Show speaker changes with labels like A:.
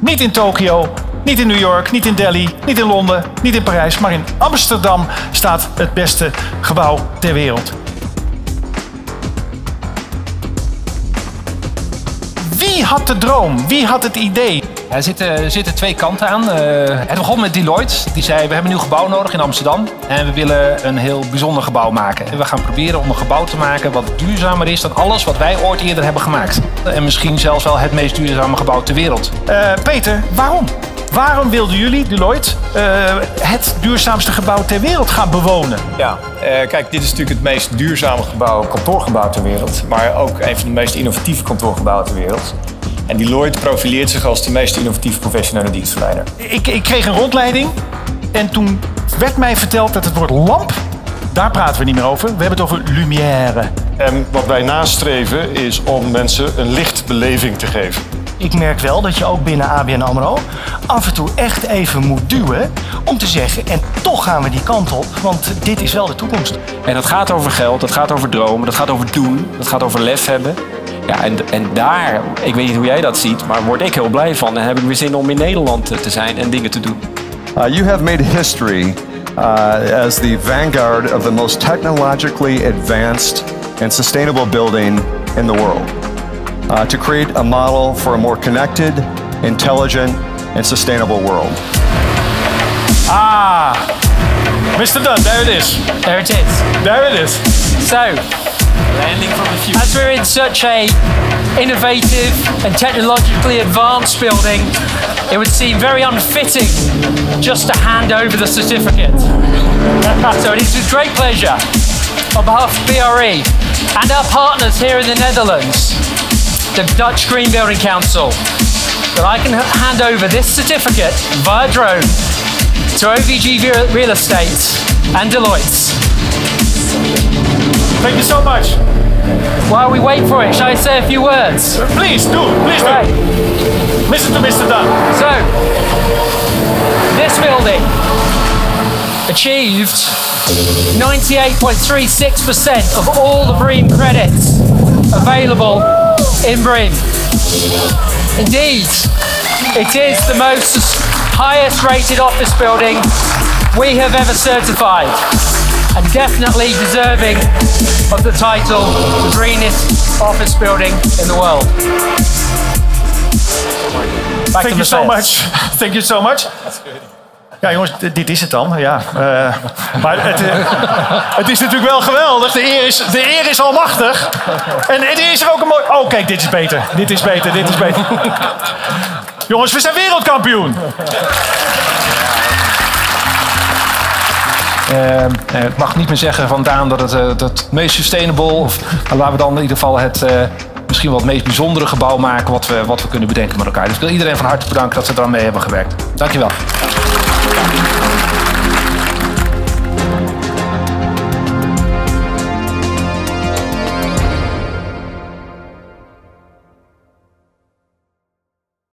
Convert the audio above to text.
A: Niet in Tokio, niet in New York, niet in Delhi, niet in Londen, niet in Parijs, maar in Amsterdam staat het beste gebouw ter wereld. Wie had de droom? Wie had het idee?
B: Er zitten, zitten twee kanten aan. Eh, het begon met Deloitte. Die zei, we hebben een nieuw gebouw nodig in Amsterdam. En we willen een heel bijzonder gebouw maken. En we gaan proberen om een gebouw te maken wat duurzamer is dan alles wat wij ooit eerder hebben gemaakt. En misschien zelfs wel het meest duurzame gebouw ter wereld.
A: Eh, Peter, waarom? Waarom wilden jullie, Deloitte, eh, het duurzaamste gebouw ter wereld gaan bewonen?
C: Ja, eh, kijk, dit is natuurlijk het meest duurzame gebouw, kantoorgebouw ter wereld. Maar ook een van de meest innovatieve kantoorgebouwen ter wereld. En Deloitte profileert zich als de meest innovatieve professionele dienstverlener.
A: Ik, ik kreeg een rondleiding en toen werd mij verteld dat het woord lamp, daar praten we niet meer over. We hebben het over lumière.
D: En wat wij nastreven is om mensen een lichtbeleving te geven.
E: Ik merk wel dat je ook binnen ABN AMRO af en toe echt even moet duwen om te zeggen en toch gaan we die kant op, want dit is wel de toekomst.
F: En dat gaat over geld, dat gaat over dromen, dat gaat over doen, dat gaat over lef hebben. Ja, en, en daar, ik weet niet hoe jij dat ziet, maar word ik heel blij van. En heb ik weer zin om in Nederland te zijn en dingen te doen.
G: Uh, you have made history uh, as the vanguard of the most technologically advanced and sustainable building in the world. Uh, to create a model for a more connected, intelligent, and sustainable world.
A: Ah, Mr. Dunn, there it is.
H: There it is.
A: There it is.
H: So,
F: Landing from the future.
H: as we're in such a innovative and technologically advanced building, it would seem very unfitting just to hand over the certificate. so it is with great pleasure, on behalf of BRE and our partners here in the Netherlands, the Dutch Green Building Council, that I can hand over this certificate via drone to OVG Real- Estate and Deloitte.
A: Thank you so much.
H: While we wait for it, shall I say a few words?
A: Please do, please do.
H: Right.
A: Listen to Mr. Dunn.
H: So, this building achieved 98.36% of all the BREEAM credits available in BREEAM. Indeed, it is the most highest rated office building we have ever certified and definitely deserving of the title the greenest office building in the world. Back
A: Thank you so much. Thank you so much. Ja, jongens, dit is het dan. Ja, eh, maar het, eh, het is natuurlijk wel geweldig. De eer is, de eer is almachtig. En, er is er ook een mooi... Oh, kijk, dit is beter. Dit is beter, dit is beter. jongens, we zijn wereldkampioen.
B: Eh, eh, ik mag niet meer zeggen van Daan dat het, eh, dat het meest sustainable, of laten we dan in ieder geval het eh, misschien wel het meest bijzondere gebouw maken wat we, wat we kunnen bedenken met elkaar. Dus ik wil iedereen van harte bedanken dat ze er aan mee hebben gewerkt. Dankjewel. Música